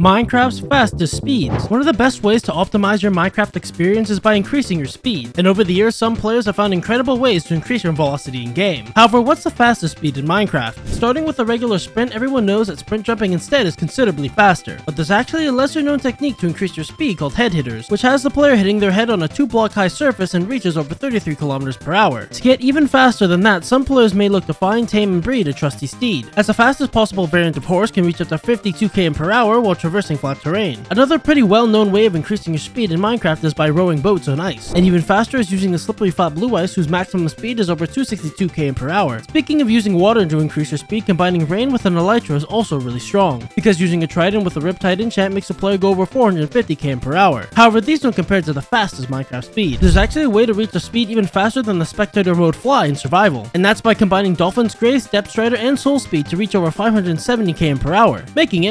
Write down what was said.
Minecraft's fastest speeds. One of the best ways to optimize your Minecraft experience is by increasing your speed, and over the years some players have found incredible ways to increase your velocity in game. However, what's the fastest speed in Minecraft? Starting with a regular sprint, everyone knows that sprint jumping instead is considerably faster, but there's actually a lesser known technique to increase your speed called head hitters, which has the player hitting their head on a 2 block high surface and reaches over 33 kilometers per hour. To get even faster than that, some players may look to find, tame, and breed a trusty steed, as the fastest possible variant of horse can reach up to 52 km per hour while traversing flat terrain. Another pretty well-known way of increasing your speed in Minecraft is by rowing boats on ice, and even faster is using the slippery flat blue ice whose maximum speed is over 262 km per hour. Speaking of using water to increase your speed, combining rain with an elytra is also really strong, because using a trident with a riptide enchant makes a player go over 450 km per hour. However, these don't compare to the fastest Minecraft speed. There's actually a way to reach a speed even faster than the spectator mode fly in survival, and that's by combining Dolphin's Grace, Depth Strider, and Soul Speed to reach over 570 km per hour, making it